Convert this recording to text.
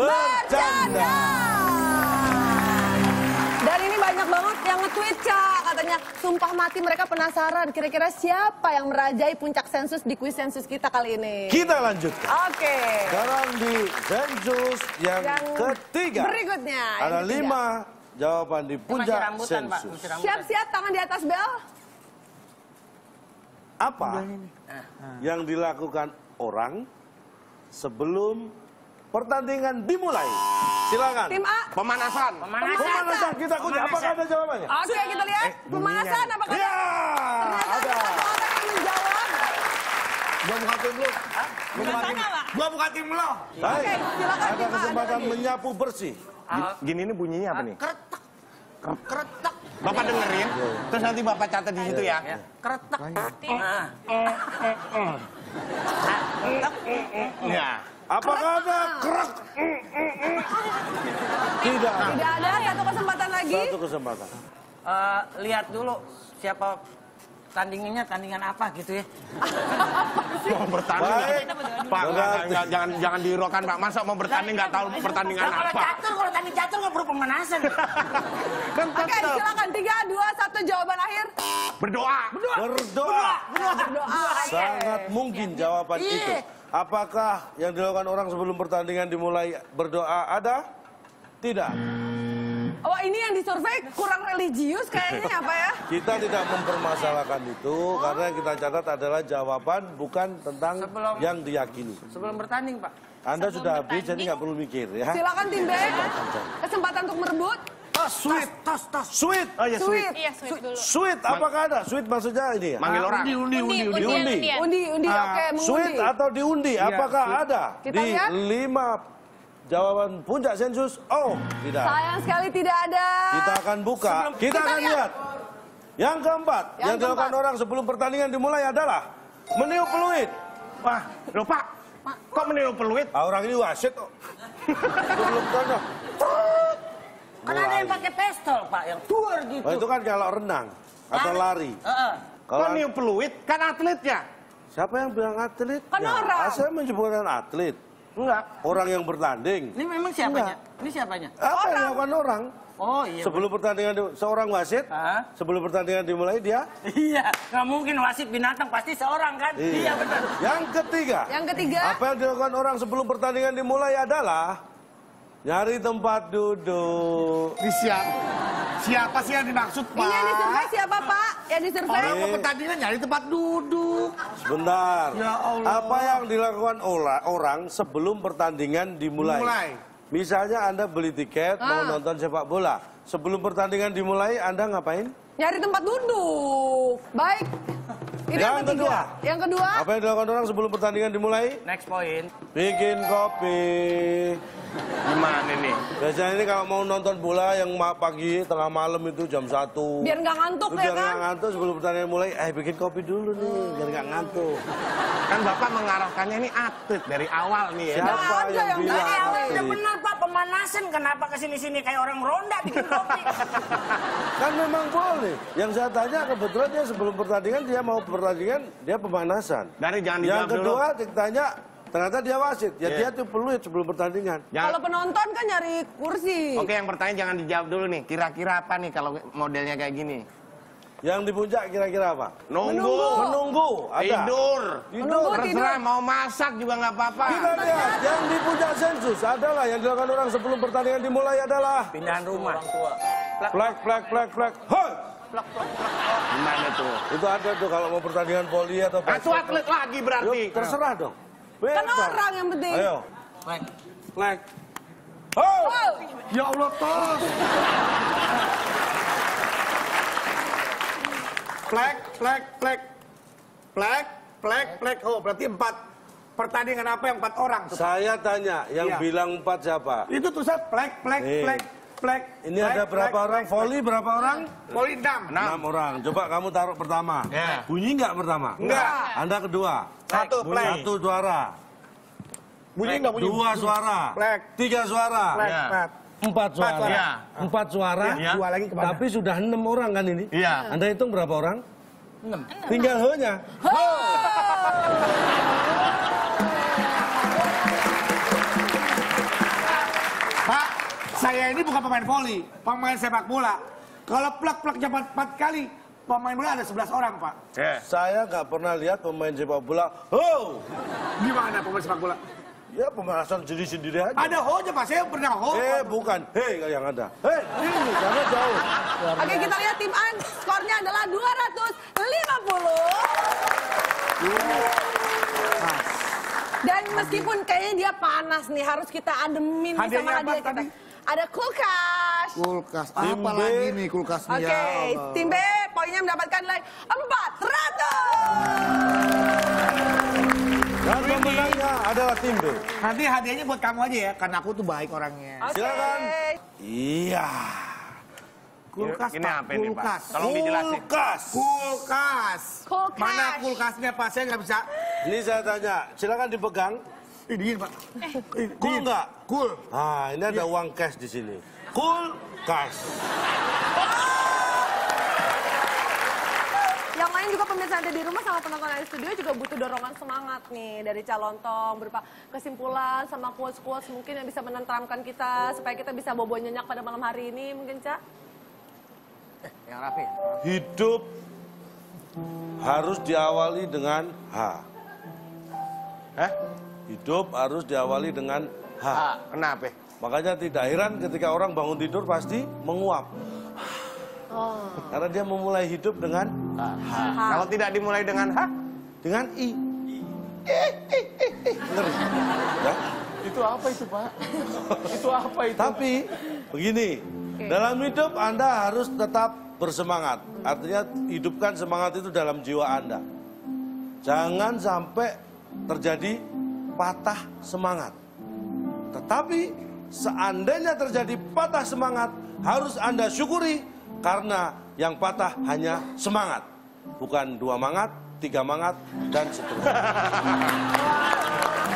bercanda. Dan ini banyak banget yang nge-tweet, Cak. Katanya, sumpah mati mereka penasaran. Kira-kira siapa yang merajai puncak sensus di kuis sensus kita kali ini? Kita lanjutkan. Oke. Sekarang di sensus yang, Yang ketiga. berikutnya, Ada ketiga. lima jawaban di puncak rambutan, Pak. sensus. Siap-siap, tangan di atas bel. Apa yang dilakukan orang sebelum pertandingan dimulai? Silakan. Tim A. Pemanasan. Pemanasan. Pemanasan kita kunci. Apakah ada jawabannya? Oke, kita lihat. Pemanasan, apakah Ya, ada. yang menjawab. Gua buka tim lu. Gua buka tim. Gua buka tim lo. Oke, silakan, Ada kesempatan ada menyapu bersih. Gini ini bunyinya apa nih? Keretak. Keretak. Bapak dengerin, terus nanti Bapak catat di situ ya. Keretak. Nah. Ya. Apakah ada kerak? Tidak. Tidak ada, satu kesempatan lagi. Satu kesempatan. Eh, lihat dulu siapa tandingannya tandingan apa gitu ya. Mau bertanding. Baik. Pak, Berarti- nggak- nggak- jangan jangan dirokan Pak. Masa mau bertanding nggak tahu pertandingan Nah, kalau apa? catur, kalau tanding catur nggak perlu pemanasan. Kan Oke, silakan. Tiga, dua, satu jawaban akhir. berdoa. Berdoa. Berdoa. Sangat mungkin jawaban Iya. itu. Apakah yang dilakukan orang sebelum pertandingan dimulai berdoa ada? Tidak. Oh, ini yang disurvei kurang religius kayaknya apa ya? Kita tidak mempermasalahkan itu karena yang kita catat adalah jawaban bukan tentang Sebelum- yang diyakini. Sebelum bertanding, Pak. Anda sudah habis jadi nggak perlu mikir ya. Silakan tim B. Kesempatan untuk merebut. Sweet, Tos, tos. sweet, Oh ya sweet. Sweet. Iya, sweet dulu. sweet. Apakah ada? Sweet maksudnya ini ya? Manggil orang. Undi, undi, Diundi. undian. Undi, undi. Ah, Oke, Sweet mengundi. atau diundi? Apakah ada Kita di lihat. lima jawaban puncak sensus? Oh, tidak. Sayang sekali tidak ada. Kita akan buka. kita, kita akan lihat. lihat. Yang keempat, Yang yang, dilakukan keempat. orang sebelum pertandingan dimulai adalah meniup peluit. Wah, loh Pak. Kok meniup peluit? Ah, orang ini wasit kok. sebelum pertandingan. Kan ada yang pakai pistol, Pak, yang tour gitu. Oh, itu kan kalau renang atau lari. Heeh. Kok Kalau niup peluit? Kan atletnya. siapa yang bilang atlet? Kan orang. Ah, saya menyebutkan atlet. Enggak. Orang yang bertanding. Ini memang siapanya? Ini siapanya? Apa yang dilakukan orang? Oh iya. Sebelum pertandingan di- seorang wasit, Hah? sebelum pertandingan dimulai dia. Iya, nggak mungkin wasit binatang pasti seorang kan? Iya benar. Yang ketiga. Yang ketiga. Apa yang dilakukan orang sebelum pertandingan dimulai adalah nyari tempat duduk. Di siapa? Siapa sih yang dimaksud, Pak? Ini yang disurvei siapa, Pak? Yang disurvei? Orang mau pertandingan nyari tempat duduk. Sebentar. Ya Allah. Apa yang dilakukan ora- orang sebelum pertandingan dimulai? Dimulai. Misalnya Anda beli tiket mau Ah. nonton sepak bola. Sebelum pertandingan dimulai Anda ngapain? Nyari tempat duduk. Baik. Ini Yang kedua. Yang kedua. Apa yang dilakukan orang sebelum pertandingan dimulai? Next point. Bikin kopi. Gimana nih? Biasanya ini kalau mau nonton bola yang pagi tengah malam itu jam 1. Biar nggak ngantuk ya biar kan? nggak ngantuk sebelum pertandingan mulai, eh bikin kopi dulu nih, biar nggak ngantuk. Kan Bapak mengarahkannya ini atlet dari awal nih ya. Siapa ada yang yang bilang? Dari awal udah benar Pak pemanasan. Kenapa ke sini-sini kayak orang ronda bikin kopi? Kan memang boleh. Yang saya tanya kebetulan dia sebelum pertandingan dia mau pertandingan dia pemanasan. Dari jangan Yang dijawab dulu. kedua ditanya ternyata dia wasit. Ya Iya. dia tuh peluit sebelum pertandingan. Jangan- Kalau penonton kan nyari kursi. Oke, yang pertanyaan jangan dijawab dulu nih. Kira-kira apa nih kalau modelnya kayak gini? Yang di puncak kira-kira apa? Nunggu. Menunggu. Ada. Tidur. Tidur. Terserah mau masak juga nggak apa-apa. Kita lihat yang di puncak sensus adalah yang dilakukan orang sebelum pertandingan dimulai adalah Pindahan rumah. flag flag flag flag. Hoi! Gimana tuh? Itu ada tuh kalau mau pertandingan voli atau Ah, Itu atlet lagi berarti. Yuk, terserah dong. Kan orang yang penting. Ayo. Flag. Oh! Wow. Ya Allah, tos. Flag, flag, flag. Flag, flag, flag. Oh, berarti empat. Pertandingan apa yang empat orang? tuh? Saya tanya, yang Iya. bilang empat siapa? Itu tulisan flag, flag, Nih. flag, flag. Ini flag, ada berapa flag, orang? Voli berapa orang? Voli enam. Enam orang. Coba kamu taruh pertama. Ya. Bunyi nggak pertama? Enggak. Anda kedua. Satu, Bunyi. flag. Satu suara. Bunyi enggak bunyi? Dua suara. Flag. Tiga suara. Flag, Ya. flag. Empat suara. suara. Ya. Empat suara. Ya. Dua lagi ke mana? Tapi sudah enam orang kan ini? Iya. Anda hitung berapa orang? Enam. Tinggal ho-nya. Saya ini bukan pemain voli, pemain sepak bola. Kalau plak-plaknya empat, empat kali, pemain bola ada 11 orang, Pak. Saya nggak pernah lihat pemain sepak bola. Oh, Gimana pemain sepak bola? ya pemanasan diri sendiri aja. Ada ho-nya, Pak. Saya pernah ho. Eh, bukan. Hei, yang ada. Hei, ini karena jauh. Oke, kita lihat tim An. Skornya adalah 250. Dan meskipun kayaknya dia panas nih, harus kita ademin nih sama Hadiahnya apa hadiah kita. tadi? Ada kulkas. Kulkas. Tim Apa B. lagi nih kulkasnya? Oke, ya Allah. tim B poinnya mendapatkan nilai 400. Dan pemenangnya adalah tim B. Nanti hadiahnya buat kamu aja ya, karena aku tuh baik orangnya. Oke. Silakan. Iya. Kulkas, Ini Pak. apa ini, Pak? kulkas. Tolong dijelasin. Kulkas. Kulkas. Kulkas. Mana kulkasnya, Pak? Saya nggak bisa. Ini saya tanya, silakan dipegang. Ih, dingin, Pak. Eh, Cool nggak? Cool. Ah, ini ada uang cash di sini. Cool cash. Yang lain juga pemirsa ada di rumah sama penonton di studio juga butuh dorongan semangat nih dari calon tong berupa kesimpulan sama quotes-quotes mungkin yang bisa menenteramkan kita supaya kita bisa bobo nyenyak pada malam hari ini mungkin Cak? Yang rapi. Hidup harus diawali dengan H. Hah? Hidup harus diawali dengan H. Ah, kenapa? Makanya tidak heran ketika orang bangun tidur pasti menguap. Karena dia memulai hidup dengan Kalau tidak dimulai dengan H, dengan I. Eh, eh, eh, eh. Ngeri. Ya? itu apa itu, Pak? itu apa itu? Tapi begini, dalam hidup Anda harus tetap bersemangat. Artinya hidupkan semangat itu dalam jiwa Anda. Jangan sampai terjadi patah semangat. Tetapi seandainya terjadi patah semangat, harus Anda syukuri karena yang patah hanya semangat, bukan dua mangat, tiga mangat, dan seterusnya.